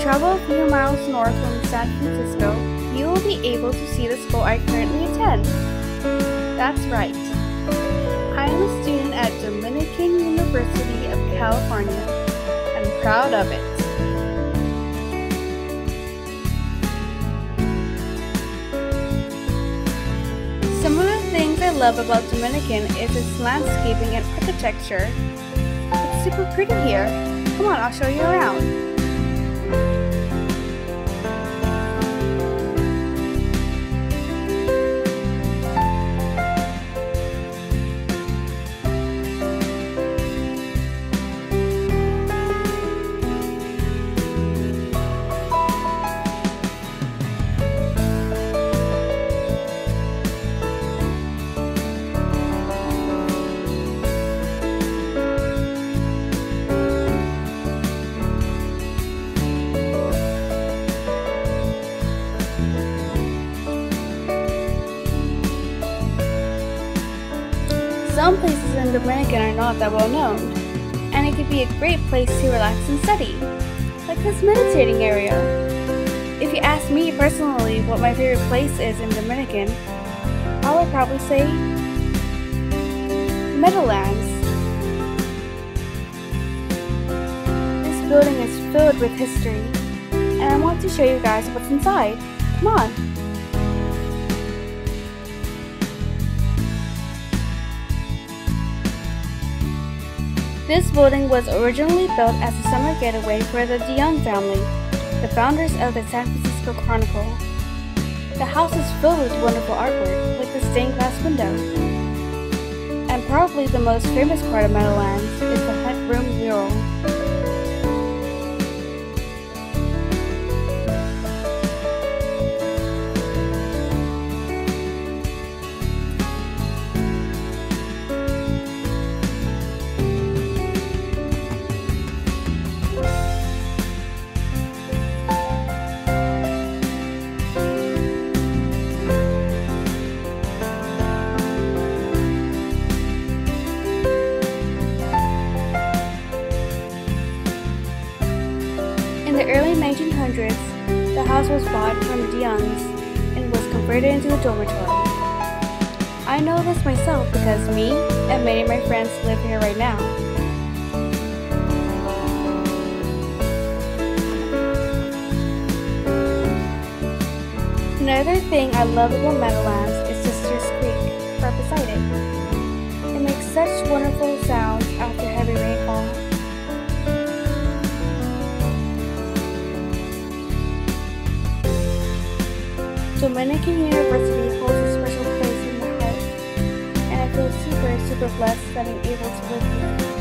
travel a few miles north from San Francisco, you will be able to see the school I currently attend. That's right. I am a student at Dominican University of California. I'm proud of it. Some of the things I love about Dominican is its landscaping and architecture. It's super pretty here. Come on, I'll show you around. Some places in Dominican are not that well known, and it could be a great place to relax and study, like this meditating area. If you ask me personally what my favorite place is in Dominican, I would probably say Meadowlands. This building is filled with history, and I want to show you guys what's inside. Come on. This building was originally built as a summer getaway for the DeYoung family, the founders of the San Francisco Chronicle. The house is filled with wonderful artwork, like the stained glass window. And probably the most famous part of Meadowlands is the Hut Room mural. Early 1900s, the house was bought from DeYoungs and was converted into a dormitory. I know this myself because me and many of my friends live here right now. Another thing I love about Meadowlands is Sisters Creek, right beside it. It makes such wonderful sounds Dominican University holds a special place in my heart, and I feel super, super blessed that I'm able to live here.